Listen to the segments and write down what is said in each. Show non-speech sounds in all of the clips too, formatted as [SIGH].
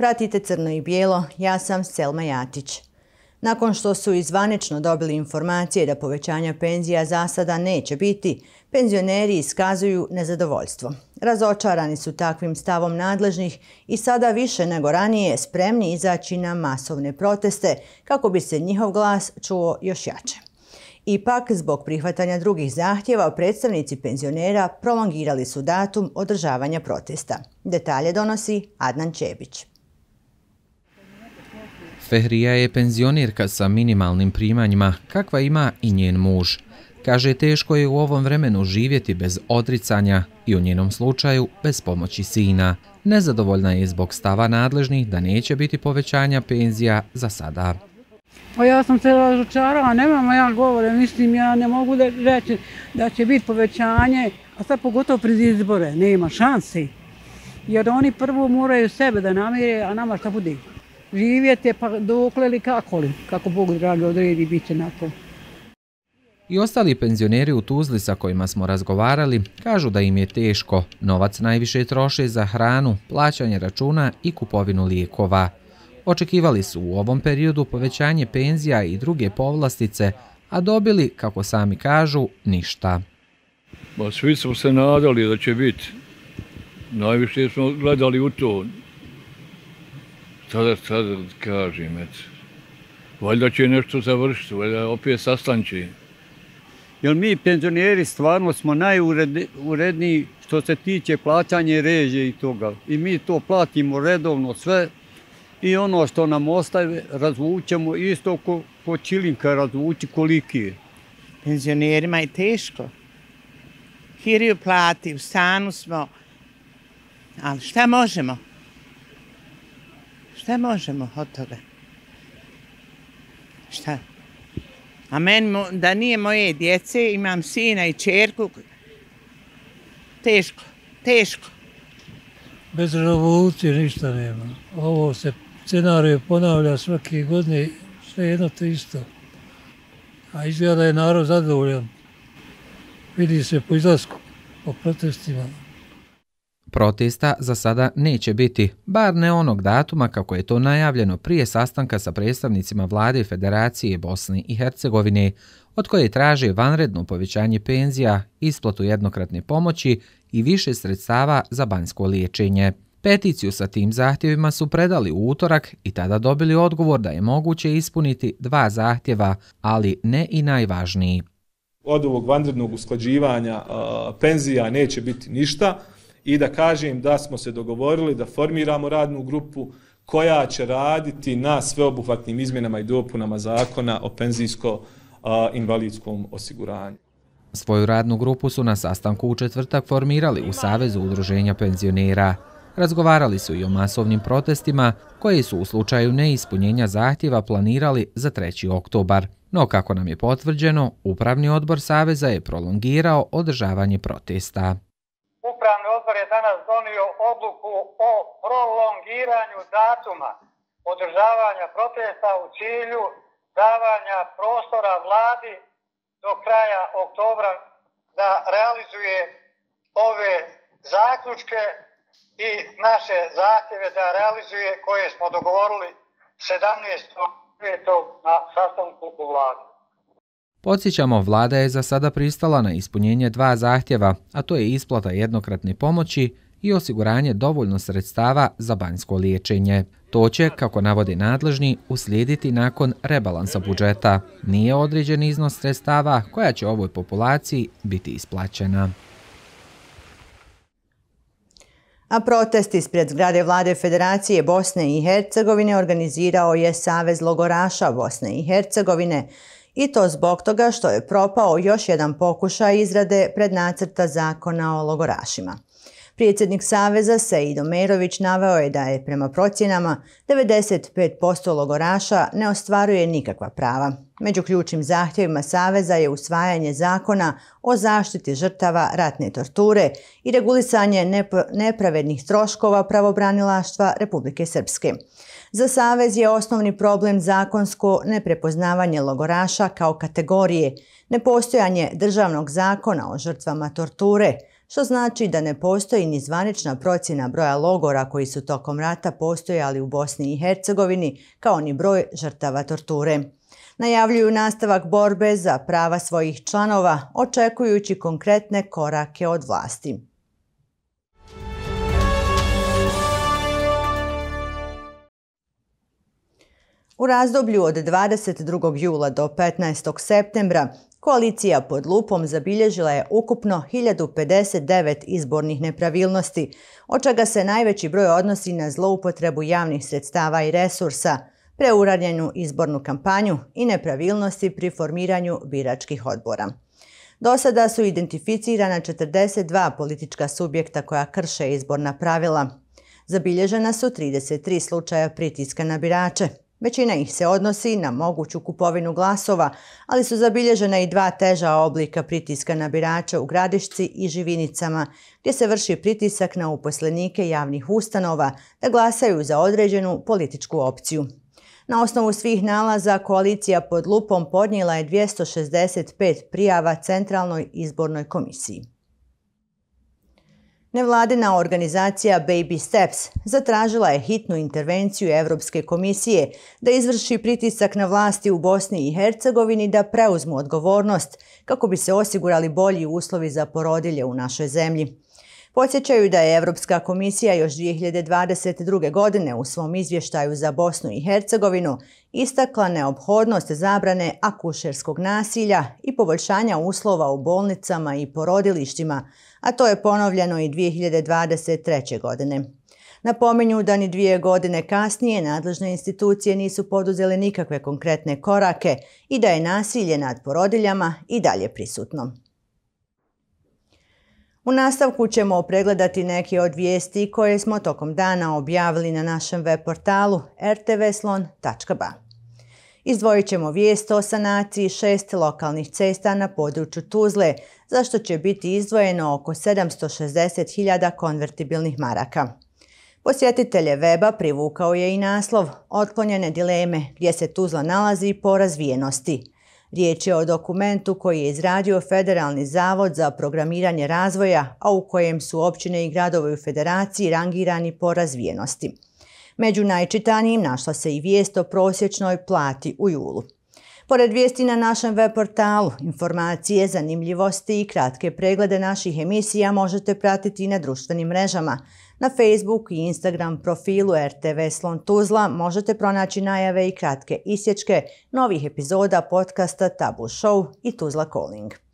Pratite Crno i Bijelo, ja sam Selma Jatić. Nakon što su izvanečno dobili informacije da povećanja penzija za sada neće biti, penzioneri iskazuju nezadovoljstvo. Razočarani su takvim stavom nadležnih i sada više nego ranije spremni izaći na masovne proteste kako bi se njihov glas čuo još jače. Ipak, zbog prihvatanja drugih zahtjeva, predstavnici penzionera prolongirali su datum održavanja protesta. Detalje donosi Adnan Čebić. Fehrija je penzionirka sa minimalnim primanjima, kakva ima i njen muž. Kaže, teško je u ovom vremenu živjeti bez odricanja i u njenom slučaju bez pomoći sina. Nezadovoljna je zbog stava nadležnih da neće biti povećanja penzija za sada. Pa ja sam se razočarala, nemamo ja govore, mislim ja ne mogu da reći da će biti povećanje, a sad pogotovo pred izbore, nema šanse. Jer oni prvo moraju sebe da namire, a nama šta bude? Živjeti pa dokle li kako li, kako Bog dragi odredi, bit će na to. I ostali penzioneri u Tuzli sa kojima smo razgovarali kažu da im je teško. Novac najviše troše za hranu, plaćanje računa i kupovinu lijekova. Očekivali su u ovom periodu povećanje penzija i druge povlastice, a dobili, kako sami kažu, ništa. Ba, svi smo se nadali da će biti. Najviše smo gledali u to. Sada, sada kažem, et. Valjda će nešto završiti, valjda opet sastanći. Jer mi penzioneri stvarno smo najuredniji što se tiče plaćanje reže i toga. I mi to platimo redovno sve, i ono što nam ostaje razvučemo isto ko, ko čilinka razvuči koliki je. Penzionerima je teško. Kiriju plati, u stanu smo. Ali šta možemo? Šta možemo od toga? Šta? A meni, da nije moje djece, imam sina i čerku, teško, teško. Bez revolucije ništa nema. Ovo se scenariju ponavlja svake godine, sve jedno to isto. A izgleda da je narod zadovoljan. Vidi se po izlasku, po protestima. Protesta za sada neće biti, bar ne onog datuma kako je to najavljeno prije sastanka sa predstavnicima vlade Federacije Bosne i Hercegovine, od koje traže vanredno povećanje penzija, isplatu jednokratne pomoći i više sredstava za banjsko liječenje. Peticiju sa tim zahtjevima su predali u utorak i tada dobili odgovor da je moguće ispuniti dva zahtjeva, ali ne i najvažniji. Od ovog vanrednog usklađivanja penzija neće biti ništa i da kažem da smo se dogovorili da formiramo radnu grupu koja će raditi na sveobuhvatnim izmjenama i dopunama zakona o penzijsko-invalidskom osiguranju. Svoju radnu grupu su na sastanku u četvrtak formirali u Savezu udruženja penzionera. Razgovarali su i o masovnim protestima koji su u slučaju neispunjenja zahtjeva planirali za 3. oktobar. No, kako nam je potvrđeno, Upravni odbor Saveza je prolongirao održavanje protesta. Upravni odbor je danas donio odluku o prolongiranju datuma održavanja protesta u cilju davanja prostora vladi do kraja oktobra da realizuje ove zaključke i naše zahtjeve da realizuje koje smo dogovorili 17. na sastanku u vladi. Podsjećamo, vlada je za sada pristala na ispunjenje dva zahtjeva, a to je isplata jednokratne pomoći i osiguranje dovoljno sredstava za banjsko liječenje. To će, kako navode nadležni, uslijediti nakon rebalansa budžeta. Nije određen iznos sredstava koja će ovoj populaciji biti isplaćena. A protest ispred zgrade vlade Federacije Bosne i Hercegovine organizirao je Savez logoraša Bosne i Hercegovine i to zbog toga što je propao još jedan pokušaj izrade prednacrta zakona o logorašima. Prijedsednik Saveza Seido Merović naveo je da je prema procjenama 95% logoraša ne ostvaruje nikakva prava. Među ključnim zahtjevima Saveza je usvajanje zakona o zaštiti žrtava ratne torture i regulisanje nepravednih troškova pravobranilaštva Republike Srpske. Za Savez je osnovni problem zakonsko neprepoznavanje logoraša kao kategorije, nepostojanje državnog zakona o žrtvama torture, što znači da ne postoji ni zvanična procjena broja logora koji su tokom rata postojali u Bosni i Hercegovini, kao ni broj žrtava torture. Najavljuju nastavak borbe za prava svojih članova, očekujući konkretne korake od vlasti. U razdoblju od 22. jula do 15. septembra koalicija pod lupom zabilježila je ukupno 1059 izbornih nepravilnosti, od čega se najveći broj odnosi na zloupotrebu javnih sredstava i resursa, preuranjenu izbornu kampanju i nepravilnosti pri formiranju biračkih odbora. Do sada su identificirana 42 politička subjekta koja krše izborna pravila. Zabilježena su 33 slučaja pritiska na birače, Većina ih se odnosi na moguću kupovinu glasova, ali su zabilježena i dva teža oblika pritiska na birača u Gradišci i Živinicama, gdje se vrši pritisak na uposlenike javnih ustanova da glasaju za određenu političku opciju. Na osnovu svih nalaza, koalicija pod lupom podnijela je 265 prijava Centralnoj izbornoj komisiji. Nevladina organizacija Baby Steps zatražila je hitnu intervenciju Evropske komisije da izvrši pritisak na vlasti u Bosni i Hercegovini da preuzmu odgovornost kako bi se osigurali bolji uslovi za porodilje u našoj zemlji. Podsjećaju da je Evropska komisija još 2022. godine u svom izvještaju za Bosnu i Hercegovinu istakla neophodnost zabrane akušerskog nasilja i poboljšanja uslova u bolnicama i porodilištima, a to je ponovljeno i 2023. godine. Napominju da ni dvije godine kasnije nadležne institucije nisu poduzele nikakve konkretne korake i da je nasilje nad porodiljama i dalje prisutno. U nastavku ćemo pregledati neke od vijesti koje smo tokom dana objavili na našem web portalu rtvslon.ba. Izdvojit ćemo vijest o sanaciji šest lokalnih cesta na području Tuzle, zašto će biti izdvojeno oko 760.000 konvertibilnih maraka. Posjetitelje weba privukao je i naslov Otklonjene dileme gdje se Tuzla nalazi po razvijenosti. Riječ je o dokumentu koji je izradio Federalni zavod za programiranje razvoja, a u kojem su općine i gradovi u federaciji rangirani po razvijenosti. Među najčitanijim našla se i vijest o prosječnoj plati u julu. Pored vijesti na našem web portalu, informacije, zanimljivosti i kratke preglede naših emisija možete pratiti i na društvenim mrežama. Na Facebook i Instagram profilu RTV Slon Tuzla možete pronaći najave i kratke isječke novih epizoda podcasta Tabu Show i Tuzla Calling.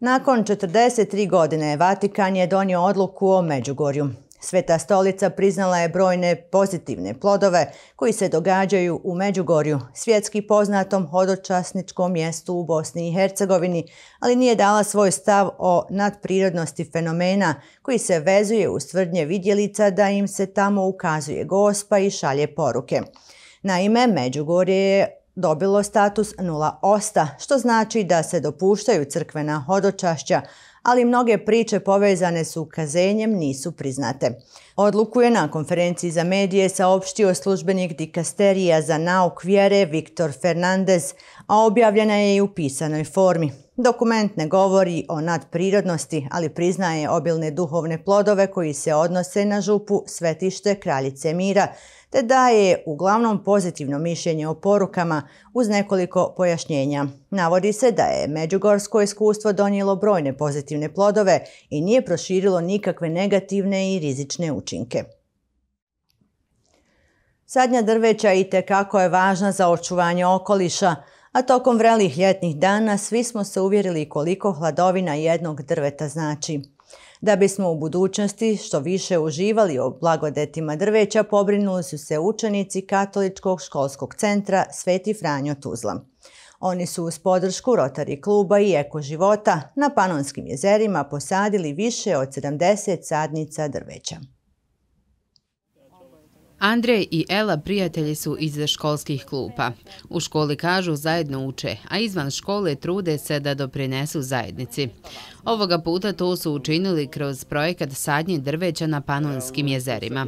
Nakon 43 godine Vatikan je donio odluku o Međugorju. Sveta stolica priznala je brojne pozitivne plodove koji se događaju u Međugorju, svjetski poznatom hodočasničkom mjestu u Bosni i Hercegovini, ali nije dala svoj stav o nadprirodnosti fenomena koji se vezuje u stvrdnje vidjelica da im se tamo ukazuje gospa i šalje poruke. Naime, Međugorje je dobilo status nula osta, što znači da se dopuštaju crkvena hodočašća, ali mnoge priče povezane s ukazenjem nisu priznate. Odluku je na konferenciji za medije saopštio službenik dikasterija za nauk vjere Viktor Fernandez, a objavljena je i u pisanoj formi. Dokument ne govori o nadprirodnosti, ali priznaje obilne duhovne plodove koji se odnose na župu Svetište Kraljice Mira, te daje uglavnom pozitivno mišljenje o porukama uz nekoliko pojašnjenja. Navodi se da je međugorsko iskustvo donijelo brojne pozitivne plodove i nije proširilo nikakve negativne i rizične učinke. Sadnja drveća i tekako je važna za očuvanje okoliša, a tokom vrelih ljetnih dana svi smo se uvjerili koliko hladovina jednog drveta znači. Da bismo u budućnosti što više uživali o blagodetima drveća, pobrinuli su se učenici Katoličkog školskog centra Sveti Franjo Tuzla. Oni su uz podršku Rotari kluba i Eko života na Panonskim jezerima posadili više od 70 sadnica drveća. Andrej i Ela prijatelji su iz školskih klupa. U školi kažu zajedno uče, a izvan škole trude se da doprinesu zajednici. Ovoga puta to su učinili kroz projekat sadnje drveća na Panonskim jezerima.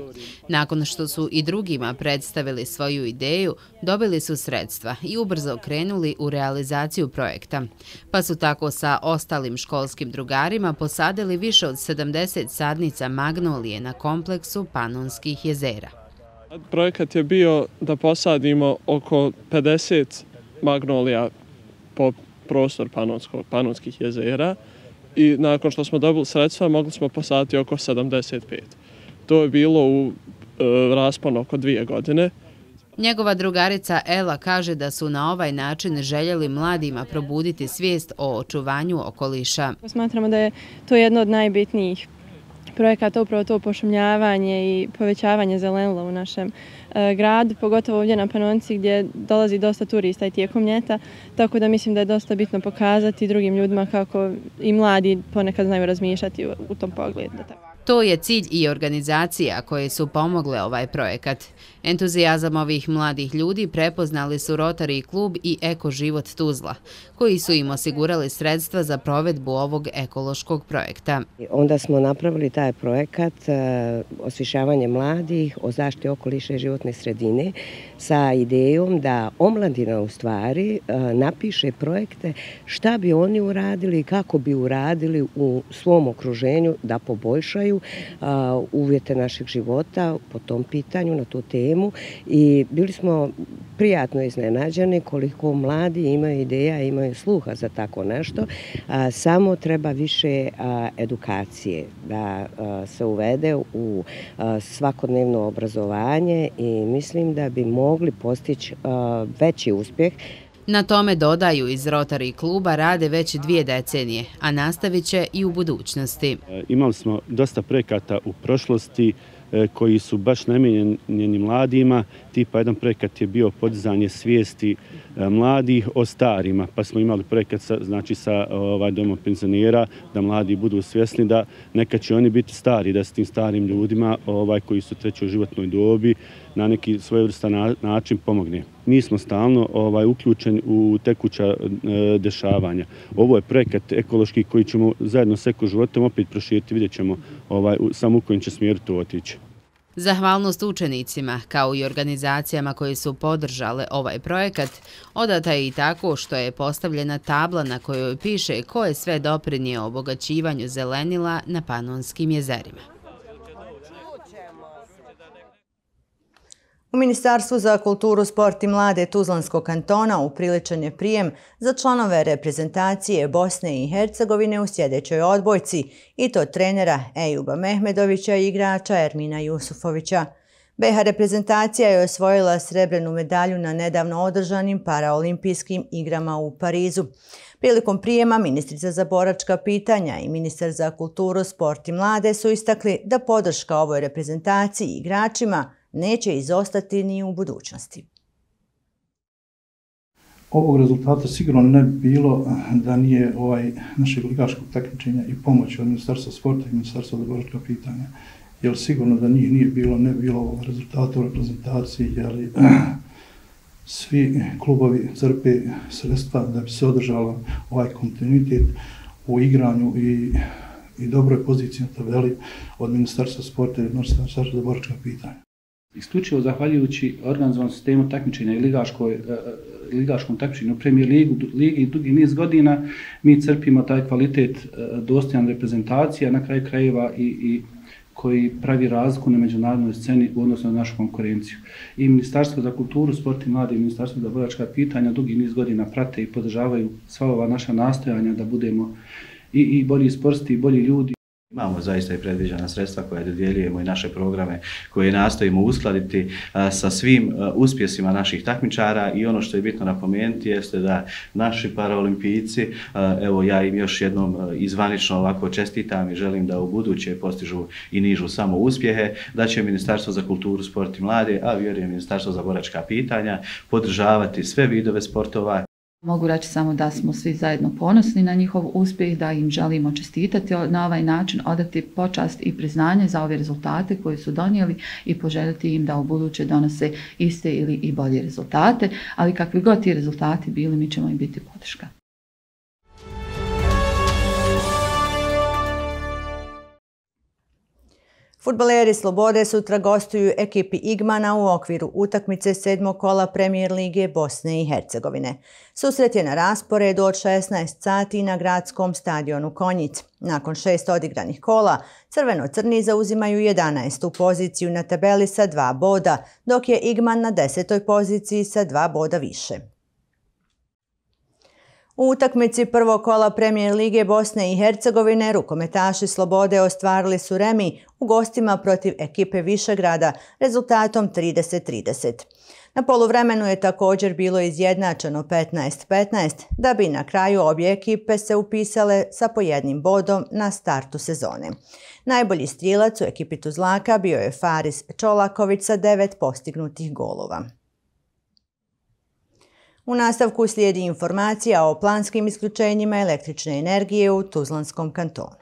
Nakon što su i drugima predstavili svoju ideju, dobili su sredstva i ubrzo krenuli u realizaciju projekta. Pa su tako sa ostalim školskim drugarima posadili više od 70 sadnica magnolije na kompleksu Panonskih jezera. Projekat je bio da posadimo oko 50 magnolija po prostor panonskih jezera i nakon što smo dobili sredstva mogli smo posaditi oko 75. To je bilo u e, rasponu oko dvije godine. Njegova drugarica Ela kaže da su na ovaj način željeli mladima probuditi svijest o očuvanju okoliša. Smatramo da je to jedno od najbitnijih projekata upravo to pošumljavanje i povećavanje zelenila u našem e, gradu, pogotovo ovdje na Panonci gdje dolazi dosta turista i tijekom ljeta, tako da mislim da je dosta bitno pokazati drugim ljudima kako i mladi ponekad znaju razmišljati u tom pogledu. To je cilj i organizacija koje su pomogle ovaj projekat. Entuzijazam ovih mladih ljudi prepoznali su Rotary klub i Eko život Tuzla, koji su im osigurali sredstva za provedbu ovog ekološkog projekta. Onda smo napravili taj projekat e, osvišavanje mladih o zaštiti okoliša i životne sredine sa idejom da omladina u stvari e, napiše projekte šta bi oni uradili i kako bi uradili u svom okruženju da poboljšaju e, uvjete našeg života po tom pitanju na tu temu temu i bili smo prijatno iznenađeni koliko mladi imaju ideja, imaju sluha za tako nešto. Samo treba više edukacije da se uvede u svakodnevno obrazovanje i mislim da bi mogli postići veći uspjeh. Na tome dodaju iz Rotary kluba rade već dvije decenije, a nastavit će i u budućnosti. E, imali smo dosta prekata u prošlosti, e, koji su baš namijenjeni mladima. Tipa jedan projekat je bio podizanje svijesti E, mladih o starima, pa smo imali projekat sa, znači, sa ovaj, domom penzionera da mladi budu svjesni da neka će oni biti stari, da s tim starim ljudima ovaj, koji su treći u životnoj dobi na neki svojevrstan način pomogne. Mi smo stalno ovaj, uključeni u tekuća e, dešavanja. Ovo je projekat ekološki koji ćemo zajedno s ekoživotom opet proširiti, vidjet ćemo ovaj, samo u kojem će smjeru to otići. Zahvalnost učenicima, kao i organizacijama koje su podržale ovaj projekat, odata je i tako što je postavljena tabla na kojoj piše ko je sve doprinio obogaćivanju zelenila na Panonskim jezerima. U Ministarstvu za kulturu, sport i mlade Tuzlanskog kantona upriličan je prijem za članove reprezentacije Bosne i Hercegovine u sljedećoj odbojci i to trenera Ejuba Mehmedovića i igrača Ermina Jusufovića. BH reprezentacija je osvojila srebrenu medalju na nedavno održanim paraolimpijskim igrama u Parizu. Prilikom prijema ministrica za boračka pitanja i ministar za kulturu, sport i mlade su istakli da podrška ovoj reprezentaciji i igračima – neće izostati ni u budućnosti. Ovog rezultata sigurno ne bi bilo da nije ovaj našeg ligaškog takmičenja i pomoći od Ministarstva sporta i Ministarstva odboročka pitanja. Jer sigurno da njih nije bilo, ne bilo ovog rezultata u reprezentaciji, jer [CLEARS THROAT] svi klubovi crpe sredstva da bi se održala ovaj kontinuitet u igranju i, i dobroj poziciji na tabeli od Ministarstva sporta i Ministarstva odboročka pitanja. Isključivo zahvaljujući organizovanom sistemu takmičenja i ligaškoj, e, e, ligaškom takmičenju u premijer ligu, ligi dugi niz godina, mi crpimo taj kvalitet e, dostojan reprezentacija na kraju krajeva i, i koji pravi razliku na međunarodnoj sceni u odnosu na našu konkurenciju. I Ministarstvo za kulturu, sport i mladi i Ministarstvo za boračka pitanja dugi niz godina prate i podržavaju sva ova naša nastojanja da budemo i, i bolji sportsti i bolji ljudi. Imamo zaista i predviđena sredstva koje dodjeljujemo i naše programe koje nastojimo uskladiti sa svim uspjesima naših takmičara i ono što je bitno napomenuti jeste da naši paraolimpijci, evo ja im još jednom izvanično ovako čestitam i želim da u buduće postižu i nižu samo uspjehe, da će Ministarstvo za kulturu, sport i mlade, a vjerujem Ministarstvo za boračka pitanja, podržavati sve vidove sportova Mogu reći samo da smo svi zajedno ponosni na njihov uspjeh, da im želimo čestitati na ovaj način, odati počast i priznanje za ove rezultate koje su donijeli i poželjeti im da u buduće donose iste ili i bolje rezultate, ali kakvi god ti rezultati bili, mi ćemo im biti podrška. Futbaleri Slobode sutra gostuju ekipi Igmana u okviru utakmice sedmog kola Premier Lige Bosne i Hercegovine. Susret je na rasporedu od 16 sati na gradskom stadionu Konjic. Nakon šest odigranih kola, crveno-crni zauzimaju 11. poziciju na tabeli sa dva boda, dok je Igman na desetoj poziciji sa dva boda više. U utakmici prvog kola Premijer Lige Bosne i Hercegovine rukometaši Slobode ostvarili su remi u gostima protiv ekipe Višegrada rezultatom 30-30. Na poluvremenu je također bilo izjednačeno 15-15, da bi na kraju obje ekipe se upisale sa pojednim bodom na startu sezone. Najbolji strilac u ekipi Tuzlaka bio je Faris Čolaković sa devet postignutih golova. U nastavku slijedi informacija o planskim isključenjima električne energije u Tuzlanskom kantonu.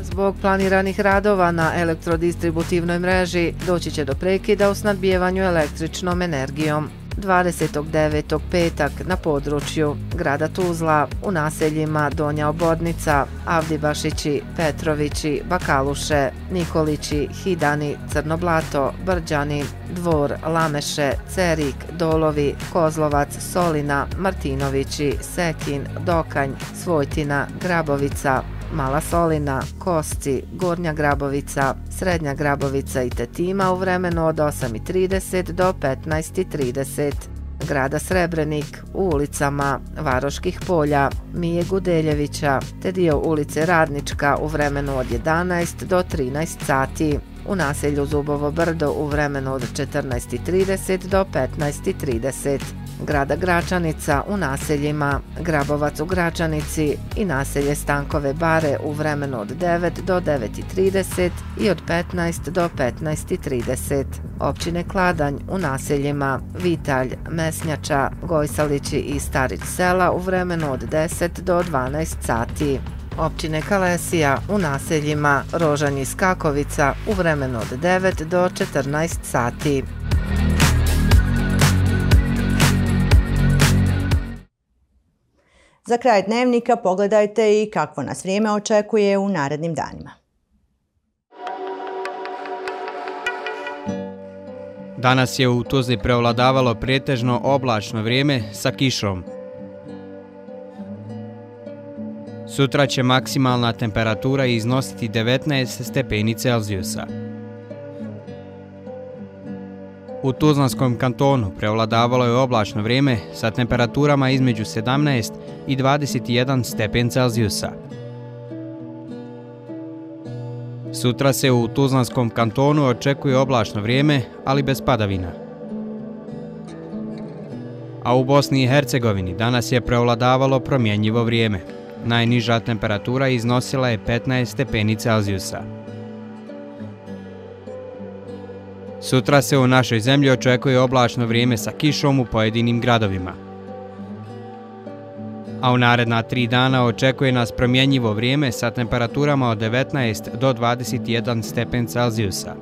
Zbog planiranih radova na elektrodistributivnoj mreži doći će do prekida u snadbijevanju električnom energijom. 29. petak na području grada Tuzla u naseljima Donja Obodnica, Avdibašići, Petrovići, Bakaluše, Nikolići, Hidani, Crnoblato, Brđani, Dvor, Lameše, Cerik, Dolovi, Kozlovac, Solina, Martinovići, Sekin, Dokanj, Svojtina, Grabovica, Mala Solina, Kosti, Gornja Grabovica, Srednja Grabovica i Tetima u vremenu od 8.30 do 15.30. Grada Srebrenik u ulicama Varoških polja, Mije Gudeljevića, te dio ulice Radnička u vremenu od 11 do 13 sati. U naselju Zubovo brdo u vremenu od 14.30 do 15.30 grada Gračanica u naseljima Grabovac u Gračanici i naselje Stankove bare u vremenu od 9 do 9.30 i od 15 do 15.30. Općine Kladanj u naseljima Vitalj, Mesnjača, Gojsalići i Starić sela u vremenu od 10 do 12 sati. Općine Kalesija u naseljima Rožanj i Skakovica u vremenu od 9 do 14 sati. Za kraj dnevnika pogledajte i kakvo nas vrijeme očekuje u narednim danima. Danas je u Tuzli preovladavalo pretežno oblačno vrijeme sa kišom. Sutra će maksimalna temperatura iznositi 19 stepeni Celzijusa. U Tuzlanskom kantonu prevladavalo je oblačno vrijeme sa temperaturama između 17 i 21 stepen Celzijusa. Sutra se u Tuzlanskom kantonu očekuje oblačno vrijeme, ali bez padavina. A u Bosni i Hercegovini danas je prevladavalo promjenjivo vrijeme. Najniža temperatura iznosila je 15 stepeni Celzijusa. Sutra se u našoj zemlji očekuje oblačno vrijeme sa kišom u pojedinim gradovima. A u naredna tri dana očekuje nas promjenjivo vrijeme sa temperaturama od 19 do 21 stepen Celzijusa.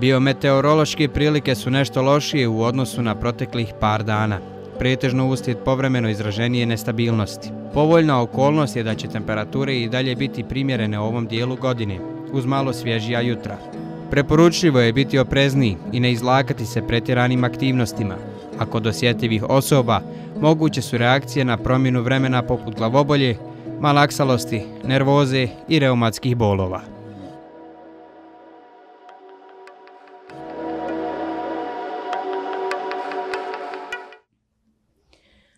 Biometeorološke prilike su nešto lošije u odnosu na proteklih par dana, pretežno uslijed povremeno izraženije nestabilnosti. Povoljna okolnost je da će temperature i dalje biti primjerene u ovom dijelu godine, uz malo svježija jutra. Preporučljivo je biti oprezniji i ne izlakati se pretjeranim aktivnostima. Ako dosjetljivih osoba, moguće su reakcije na promjenu vremena poput glavobolje, malaksalosti, nervoze i reumatskih bolova.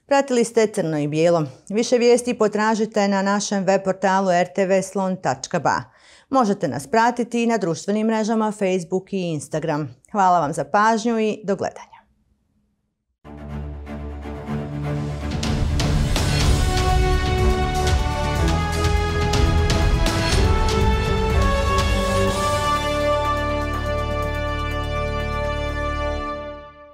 Pratili ste Crno i Bijelo. Više vijesti potražite na našem web portalu rtvslon.ba. Možete nas pratiti i na društvenim mrežama Facebook i Instagram. Hvala vam za pažnju i do gledanja.